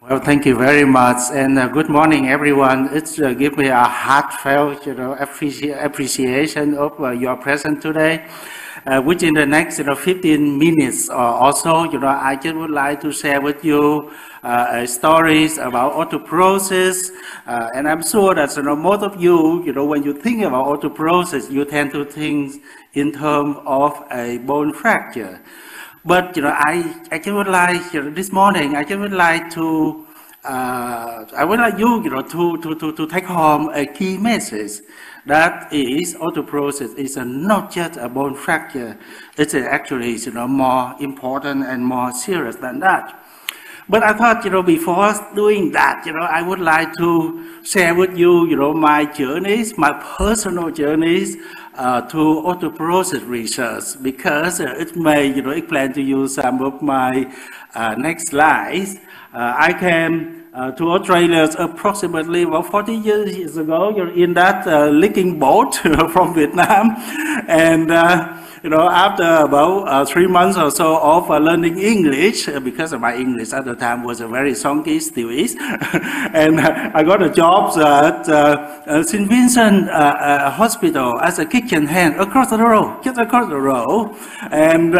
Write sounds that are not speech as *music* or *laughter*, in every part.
Well, thank you very much, and uh, good morning, everyone. It's uh, give me a heartfelt, you know, appreci appreciation of uh, your presence today. Uh, which in the next, you know, 15 minutes or you know, I just would like to share with you uh, stories about osteoporosis, uh, and I'm sure that you know most of you, you know, when you think about osteoporosis, you tend to think in terms of a bone fracture. But you know, I, I just would like you know, this morning I just would like to uh, I would like you, you know, to, to, to, to take home a key message that is osteoporosis is not just a bone fracture. It's actually you know more important and more serious than that. But I thought, you know, before doing that, you know, I would like to share with you, you know, my journeys, my personal journeys uh, to osteoporosis research because uh, it may, you know, explain to you some of my uh, next slides. Uh, I came uh, to Australia approximately about 40 years ago you know, in that uh, leaking boat *laughs* from Vietnam. And you know, after about uh, three months or so of uh, learning English, uh, because my English at the time was a very sonky, still is, *laughs* and I got a job at St. Vincent Hospital as a kitchen hand across the road, just across the road. And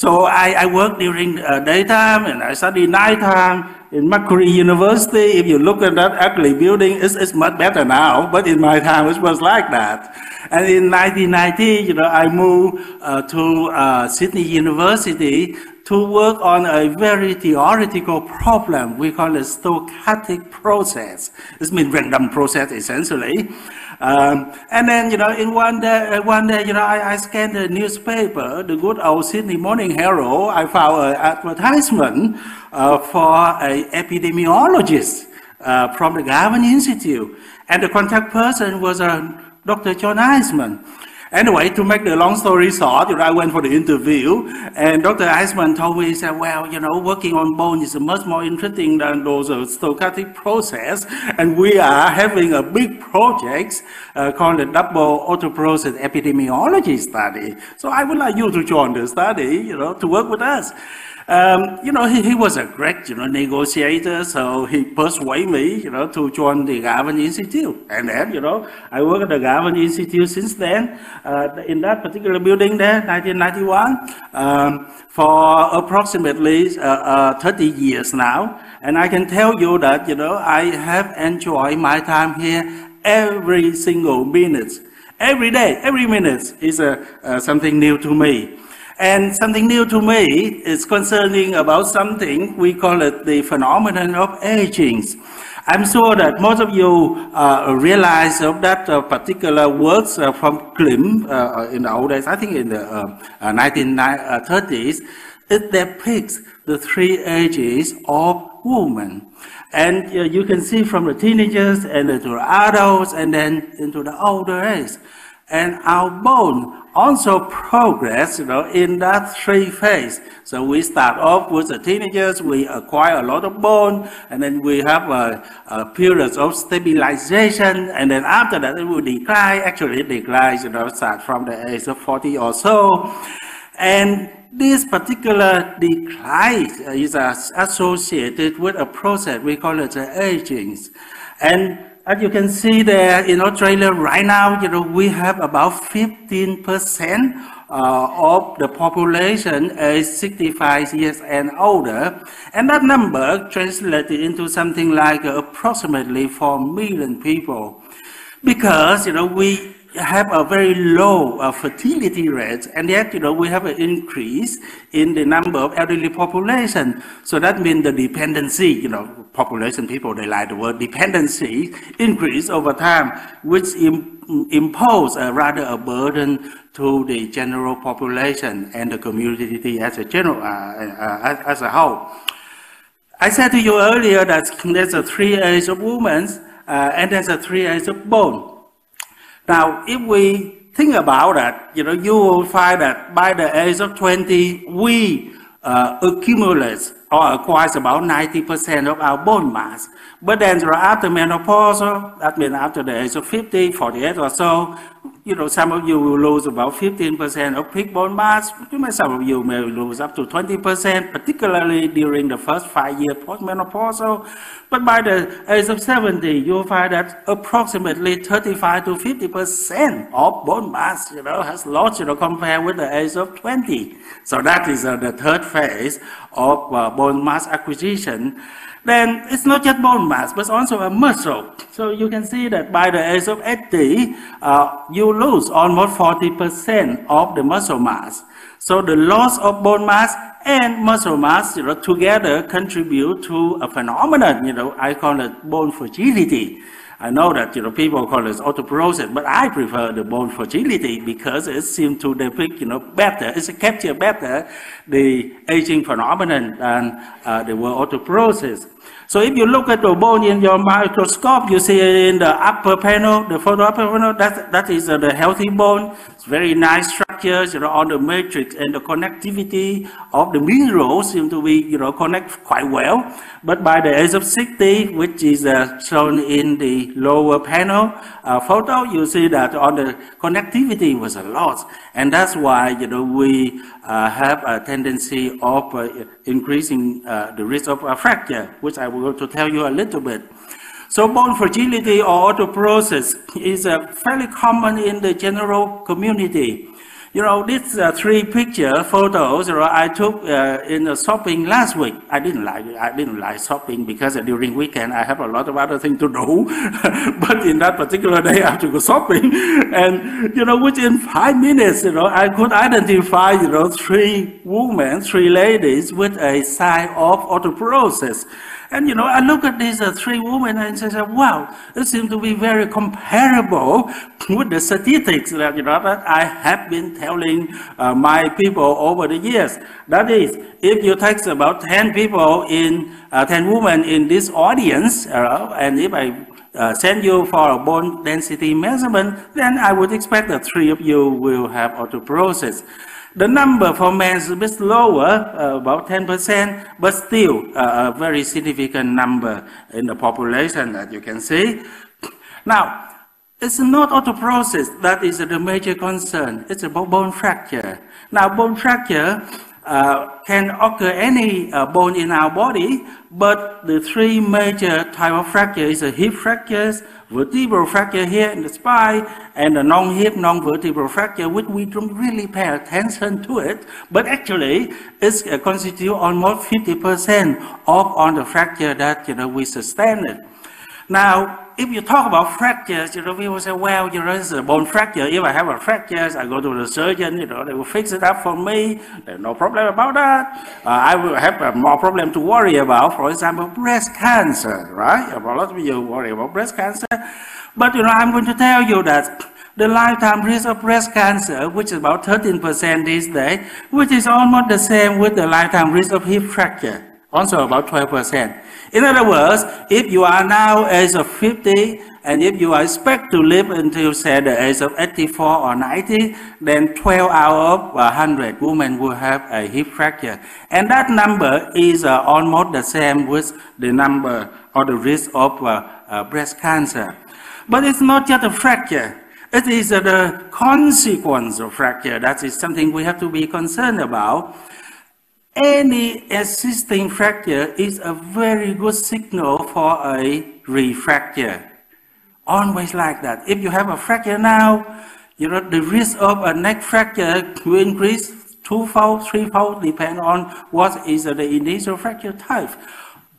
so I, I work during daytime and I study nighttime in Macquarie University, if you look at that ugly building, it's, it's much better now, but in my time it was like that. And in 1990, you know, I moved uh, to uh, Sydney University to work on a very theoretical problem. We call it stochastic process. It's means random process essentially. Um, and then, you know, in one day, uh, one day, you know, I, I scanned the newspaper, the good old Sydney Morning Herald. I found an advertisement uh, for an epidemiologist uh, from the Garvan Institute. And the contact person was uh, Dr. John Eisman. Anyway, to make the long story short, you know, I went for the interview, and Dr. Eisman told me, he said, well, you know, working on bone is much more interesting than those uh, stochastic process, and we are having a big project uh, called the Dubbo osteoporosis epidemiology study. So I would like you to join the study, you know, to work with us. Um, you know, he, he was a great, you know, negotiator, so he persuaded me, you know, to join the Garvan Institute. And then, you know, I work at the Garvan Institute since then, uh, in that particular building there, 1991, um, for approximately uh, uh, 30 years now. And I can tell you that, you know, I have enjoyed my time here every single minute. Every day, every minute is uh, uh, something new to me. And something new to me is concerning about something we call it the phenomenon of aging. I'm sure that most of you uh, realize of that uh, particular works uh, from Klimt uh, in the old days, I think in the 1930s, uh, uh, it depicts the three ages of women. And you can see from the teenagers and the adults and then into the older age. And our bone also progress, you know, in that three phase. So we start off with the teenagers, we acquire a lot of bone, and then we have a, a period of stabilization, and then after that it will decline, actually it declines, you know, start from the age of 40 or so. And this particular decline is associated with a process, we call it the aging. And as you can see there in Australia right now, you know, we have about 15% uh, of the population is 65 years and older. And that number translated into something like approximately 4 million people. Because, you know, we have a very low uh, fertility rate, and yet, you know, we have an increase in the number of elderly population. So that means the dependency, you know, population people, they like the word dependency, increase over time, which Im impose a rather a burden to the general population and the community as a general, uh, uh, as, as, a whole. I said to you earlier that there's a three age of women, uh, and there's a three age of bone. Now, if we think about that, you know, you will find that by the age of 20, we uh, accumulate or acquire about 90% of our bone mass. But then after menopause, that means after the age of 50, 48 or so, you know, some of you will lose about 15% of peak bone mass. Some of you may lose up to 20%, particularly during the first five years postmenopausal. But by the age of 70, you'll find that approximately 35 to 50% of bone mass, you know, has lost, you know, compared with the age of 20. So that is uh, the third phase of uh, bone mass acquisition then it's not just bone mass, but also a muscle. So you can see that by the age of 80, uh, you lose almost 40% of the muscle mass. So the loss of bone mass and muscle mass you know, together contribute to a phenomenon, you know, I call it bone fragility. I know that you know people call it osteoporosis, but I prefer the bone fragility because it seems to depict you know better, it capture better the aging phenomenon than uh, the word osteoporosis. So if you look at the bone in your microscope, you see in the upper panel, the photo upper panel, that, that is uh, the healthy bone. It's very nice structures, you know, on the matrix and the connectivity of the minerals seem to be, you know, connect quite well. But by the age of 60, which is uh, shown in the lower panel uh, photo, you see that on the connectivity was a lot. And that's why, you know, we uh, have a tendency of uh, increasing uh, the risk of a fracture, which I will to tell you a little bit. So bone fragility or osteoporosis is fairly common in the general community. You know, these uh, three picture photos you know, I took uh, in the shopping last week. I didn't like I didn't like shopping because during weekend I have a lot of other things to do. *laughs* but in that particular day *laughs* I have to go shopping, and you know, within five minutes, you know, I could identify you know three women, three ladies with a sign of osteoporosis. And you know, I look at these uh, three women and say, wow, it seems to be very comparable *laughs* with the statistics that, you know, that I have been telling uh, my people over the years. That is, if you take about 10 people in, uh, 10 women in this audience, uh, and if I uh, send you for a bone density measurement, then I would expect that three of you will have osteoporosis. The number for men is a bit lower, uh, about 10%, but still uh, a very significant number in the population that you can see. Now, it's not osteoporosis that is the major concern. It's about bone fracture. Now, bone fracture uh, can occur any uh, bone in our body, but the three major type of fracture is the hip fractures, vertebral fracture here in the spine, and the non-hip, non-vertebral fracture, which we don't really pay attention to it, but actually it uh, constitutes almost 50% of all the fracture that you know we sustain it. Now, if you talk about fractures, you know, people say, well, you know, it's a bone fracture. If I have a fracture, I go to the surgeon, you know, they will fix it up for me. There's no problem about that. Uh, I will have a more problem to worry about, for example, breast cancer, right? A lot of you worry about breast cancer. But, you know, I'm going to tell you that the lifetime risk of breast cancer, which is about 13% these days, which is almost the same with the lifetime risk of hip fracture, also about 12%. In other words, if you are now age of 50 and if you expect to live until say the age of 84 or 90, then 12 out of 100 women will have a hip fracture. And that number is uh, almost the same with the number or the risk of uh, uh, breast cancer. But it's not just a fracture. It is uh, the consequence of fracture that is something we have to be concerned about any existing fracture is a very good signal for a refracture. Always like that. If you have a fracture now, you know, the risk of a neck fracture will increase twofold, threefold, depending on what is the initial fracture type.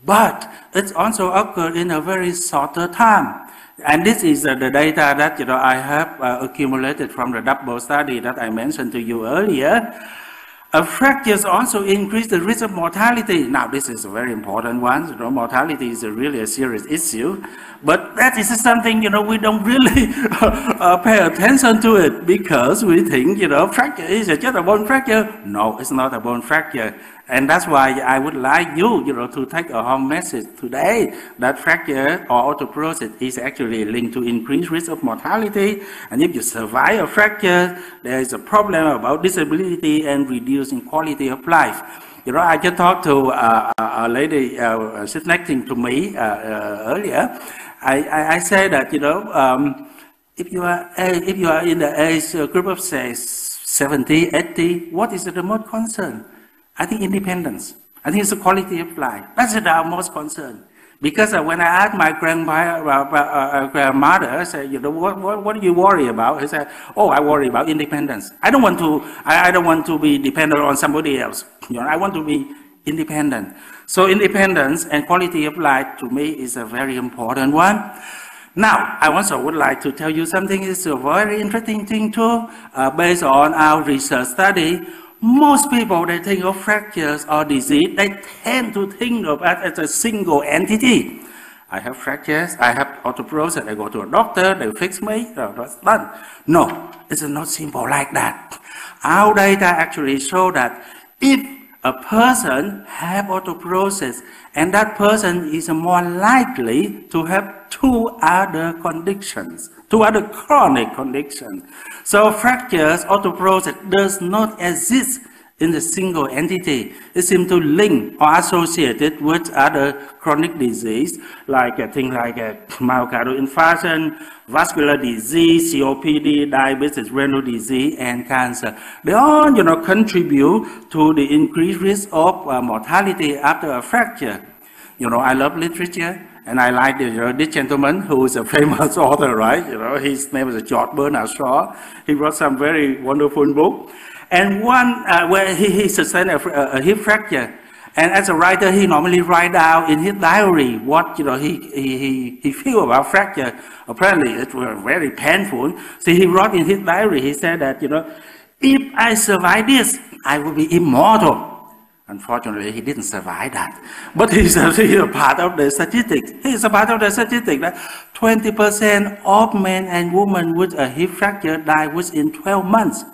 But it also occurs in a very shorter time. And this is uh, the data that you know, I have uh, accumulated from the Dubbo study that I mentioned to you earlier. A fractures also increase the risk of mortality. Now, this is a very important one. You know, mortality is a really a serious issue, but that is something you know we don't really *laughs* uh, pay attention to it because we think you know fracture is just a bone fracture. No, it's not a bone fracture. And that's why I would like you, you know, to take a home message today that fracture or osteoporosis is actually linked to increased risk of mortality. And if you survive a fracture, there is a problem about disability and reducing quality of life. You know, I just talked to uh, a lady uh, sitting next to me uh, uh, earlier. I, I, I said that, you know, um, if you are, if you are in the age group of, say, 70, 80, what is the most concern? I think independence. I think it's the quality of life. That's our most concern. Because uh, when I asked my grandma, uh, uh, uh, grandmother, I said, you know, what, what, what do you worry about? He said, oh, I worry about independence. I don't want to, I, I don't want to be dependent on somebody else. You know, I want to be independent. So independence and quality of life to me is a very important one. Now, I also would like to tell you something. It's a very interesting thing too, uh, based on our research study. Most people, they think of fractures or disease, they tend to think of it as a single entity. I have fractures, I have osteoporosis, I go to a doctor, they fix me, that's done. No, it's not simple like that. Our data actually show that if a person have osteoporosis and that person is more likely to have two other conditions, two other chronic conditions. So fractures, osteoporosis does not exist in a single entity. It seems to link or associated with other chronic disease like things like uh, myocardial infarction, vascular disease, COPD, diabetes, renal disease, and cancer. They all, you know, contribute to the increased risk of uh, mortality after a fracture. You know, I love literature. And I like you know, this gentleman who is a *laughs* famous author, right? You know, his name is George Bernard Shaw. He wrote some very wonderful book. And one uh, where he, he sustained a, a, hip fracture. And as a writer, he normally write down in his diary what you know he he he, he feel about fracture. Apparently, it was very painful. So he wrote in his diary. He said that you know, if I survive this, I will be immortal. Unfortunately, he didn't survive that. But he's a, he's a part of the statistics. He's a part of the statistics that 20% of men and women with a hip fracture die within 12 months.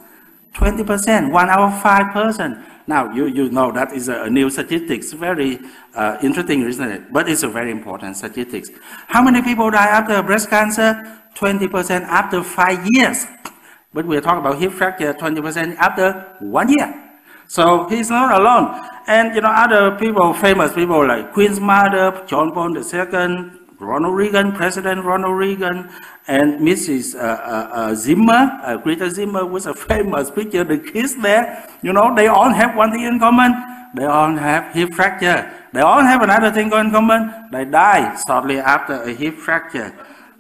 20%, one out of five person. Now, you, you know that is a, new statistics, very uh, interesting, isn't it? But it's a very important statistics. How many people die after breast cancer? 20% after five years. But we're talking about hip fracture, 20% after one year. So he's not alone. And you know, other people, famous people like Queen's mother, John Paul II, Ronald Reagan, President Ronald Reagan, and Mrs. Uh, uh, uh, Zimmer, uh, Greta Zimmer was a *laughs* famous picture, the kids there, you know, they all have one thing in common. They all have hip fracture. They all have another thing in common. They die shortly after a hip fracture.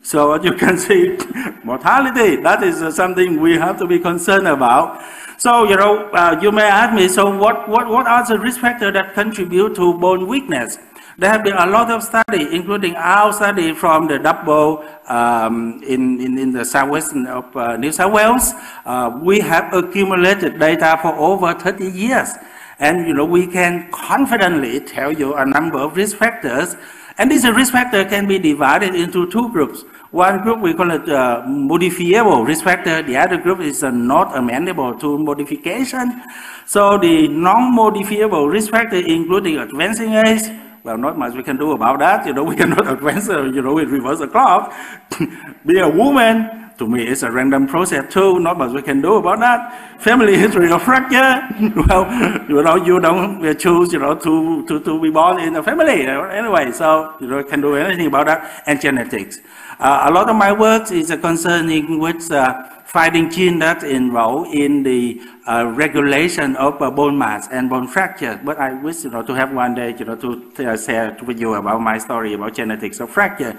So you can *laughs* see mortality, that is something we have to be concerned about. So, you know, uh, you may ask me, so what, what, what are the risk factors that contribute to bone weakness? There have been a lot of study, including our study from the Dubbo um, in, in, in the southwest of uh, New South Wales. Uh, we have accumulated data for over 30 years. And, you know, we can confidently tell you a number of risk factors. And these risk factors can be divided into two groups. One group we call it uh, modifiable risk factor. The other group is uh, not amenable to modification. So the non-modifiable risk factor, including advancing age, well, not much we can do about that. You know, *laughs* we cannot advance, uh, you know, we reverse the clock. *laughs* Be a woman, to me, it's a random process too. Not much we can do about that. Family history of fracture. *laughs* well, you know, you don't choose, you know, to, to, to be born in a family. Anyway, so you know, can do anything about that. And genetics. Uh, a lot of my work is uh, concerning with uh, finding genes that involve in the uh, regulation of uh, bone mass and bone fracture. But I wish you know to have one day you know to uh, share with you about my story about genetics of fracture.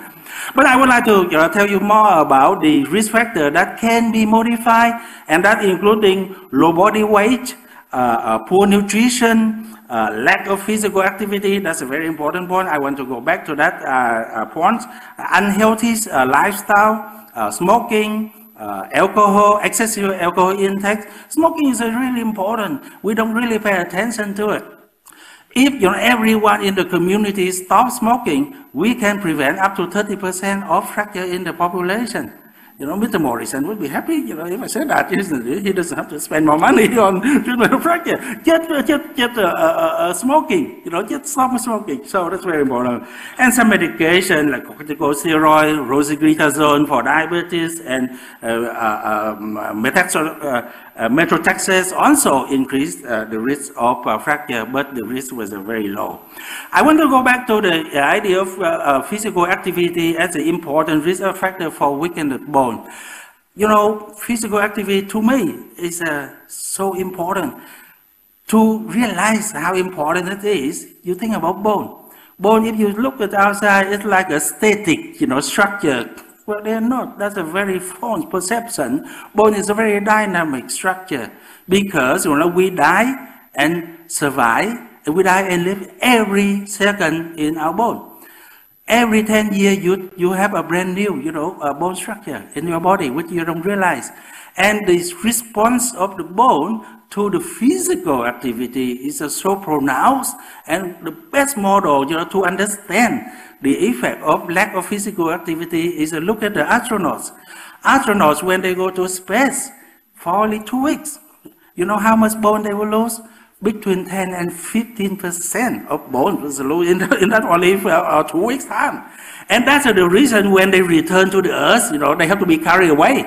But I would like to you know, tell you more about the risk factor that can be modified, and that including low body weight, poor nutrition, uh, lack of physical activity, that's a very important point. I want to go back to that uh, uh, point. Unhealthy uh, lifestyle, uh, smoking, uh, alcohol, excessive alcohol intake. Smoking is really important. We don't really pay attention to it. If you know, everyone in the community stops smoking, we can prevent up to 30% of fracture in the population. You know, Mr. Morrison would be happy, you know, if I said that, isn't it? He doesn't have to spend more money *laughs* on treatment of fracture. Just, just, just uh, uh, smoking, you know, just stop smoking. So that's very important. And some medication like corticosteroid, rosiglitazone for diabetes, and uh, uh um, Uh, Methotrexate also increased uh, the risk of uh, fracture, but the risk was uh, very low. I want to go back to the idea of uh, uh, physical activity as an important risk factor for weakened bone. You know, physical activity to me is so important. To realize how important it is, you think about bone. Bone, if you look at outside, it's like a static, you know, structure well, they're not. That's a very false perception. Bone is a very dynamic structure because you know, we die and survive, and we die and live every second in our bone. Every 10 years, you, you have a brand new, you know, bone structure in your body, which you don't realize. And the response of the bone to the physical activity is so pronounced and the best model you know, to understand the effect of lack of physical activity is look at the astronauts. Astronauts, when they go to space for only two weeks, you know how much bone they will lose? Between 10 and 15 percent of bone was lost in, in that only for two weeks time. And that's the reason when they return to the earth, you know, they have to be carried away.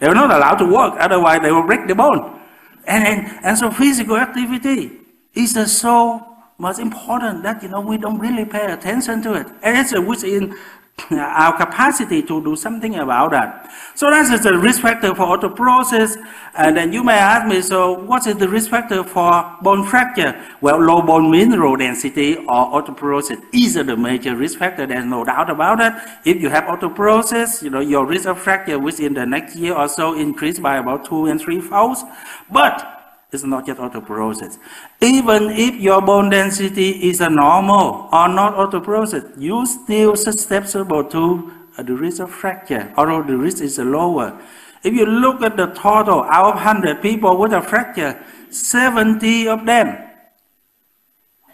They're not allowed to work, otherwise they will break the bone. And, and, and so physical activity is so much important that, you know, we don't really pay attention to it. And it's within uh, our capacity to do something about that. So that's the risk factor for osteoporosis. And then you may ask me, so what is the risk factor for bone fracture? Well, low bone mineral density or osteoporosis is the major risk factor. There's no doubt about it. If you have osteoporosis, you know, your risk of fracture within the next year or so increase by about two and three folds. But it's not just osteoporosis. Even if your bone density is a normal or not osteoporosis, you still susceptible to the risk of fracture, although the risk is lower. If you look at the total, out of 100 people with a fracture, 70 of them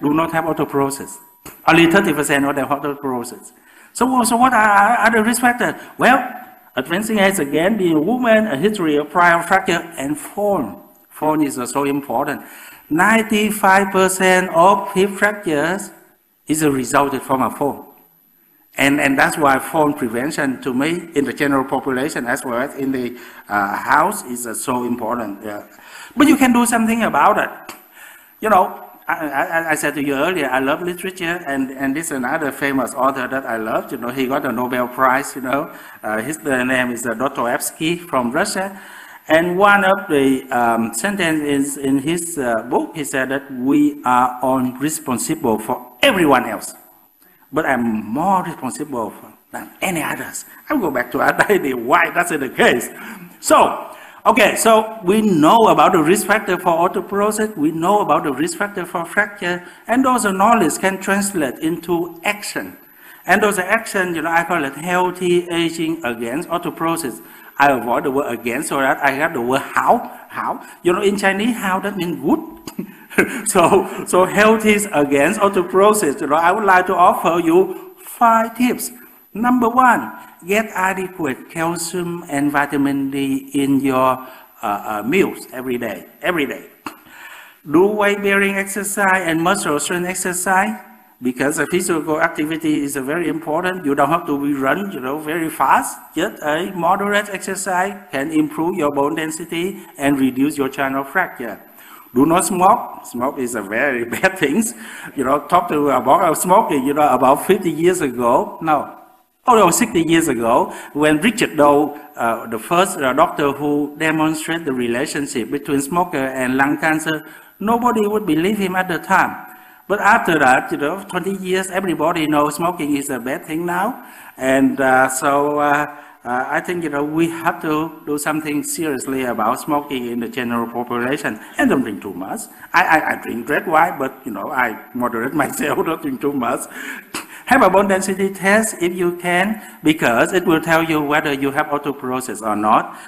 do not have osteoporosis. Only 30% of them have osteoporosis. So, so what are, are the risk factors? Well, advancing age again, being a woman, a history of prior fracture, and fall. Phone is so important. 95% of hip fractures is a result from a fall. And, and that's why phone prevention to me in the general population as well as in the uh, house is uh, so important. Yeah. But you can do something about it. You know, I, I, I, said to you earlier, I love literature, and, and this is another famous author that I love. You know, he got a Nobel Prize, you know. Uh, his name is uh, Dostoevsky from Russia. And one of the um, sentences in his uh, book, he said that we are all responsible for everyone else. But I'm more responsible than any others. I'll go back to that *laughs* idea why that's the case. So, okay, so we know about the risk factor for osteoporosis, we know about the risk factor for fracture, and those knowledge can translate into action. And those action, you know, I call it healthy aging against osteoporosis. I avoid the word against so that I have the word how. How? You know, in Chinese, how that means good. *laughs* so, so health is against osteoporosis. You know, I would like to offer you five tips. Number one, get adequate calcium and vitamin D in your uh, uh, meals every day. Every day. Do weight bearing exercise and muscle strength exercise because the physical activity is very important. You don't have to be run, you know, very fast. Just a moderate exercise can improve your bone density and reduce your chance of fracture. Do not smoke. Smoke is a very *laughs* bad thing. You know, talk to about smoking, you know, about 50 years ago. No, although 60 years ago, when Richard Doll, uh, the first uh, doctor who demonstrated the relationship between smoker and lung cancer, nobody would believe him at the time. But after that, you know, 20 years, everybody knows smoking is a bad thing now. And uh, so uh, uh, I think, you know, we have to do something seriously about smoking in the general population and don't drink too much. I, I, I drink red wine, but, you know, I moderate *laughs* myself, don't drink too much. have a bone density test if you can, because it will tell you whether you have osteoporosis or not.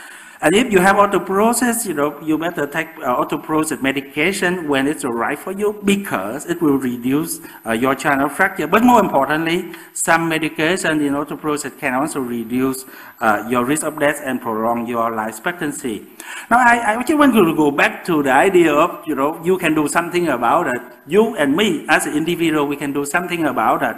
And if you have osteoporosis, you know, you better take uh, osteoporosis medication when it's right for you because it will reduce uh, your chance of fracture. But more importantly, some medication in osteoporosis can also reduce uh, your risk of death and prolong your life expectancy. Now, I, I just want to go back to the idea of, you know, you can do something about it. You and me, as an individual, we can do something about it.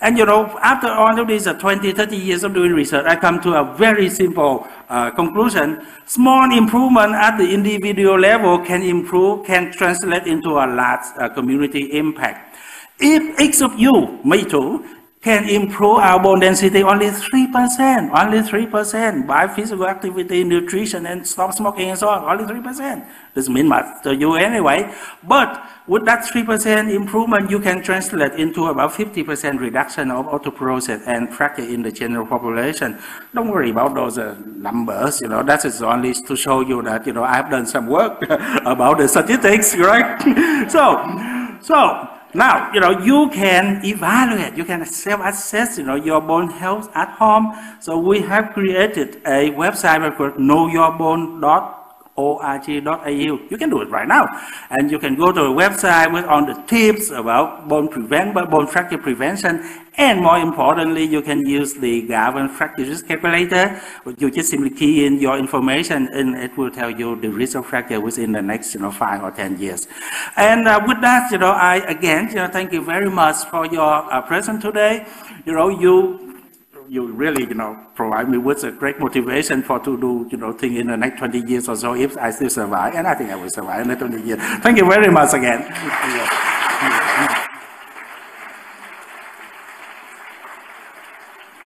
And you know, after all of these uh, 20, 30 years of doing research, I come to a very simple uh, conclusion. Small improvement at the individual level can improve, can translate into a large uh, community impact. If each of you, me too, can improve our bone density only 3%, only 3% by physical activity, nutrition, and stop smoking and so on, only 3%. Doesn't mean much to you anyway. But with that 3% improvement, you can translate into about 50% reduction of osteoporosis and fracture in the general population. Don't worry about those uh, numbers, you know, that is only to show you that, you know, I've done some work *laughs* about the statistics, right? *laughs* so, so, now, you know, you can evaluate, you can self-assess, you know, your bone health at home. So we have created a website called knowyourbone.com org.au. You can do it right now. And you can go to a website with all the tips about bone prevent, bone fracture prevention. And more importantly, you can use the Garvan fracture risk calculator. You just simply key in your information and it will tell you the risk of fracture within the next, you know, five or 10 years. And uh, with that, you know, I again, you know, thank you very much for your uh, presence today. You know, you you really, you know, provide me with a great motivation for to do, you know, thing in the next 20 years or so if I still survive, and I think I will survive in the 20 years. Thank you very much again.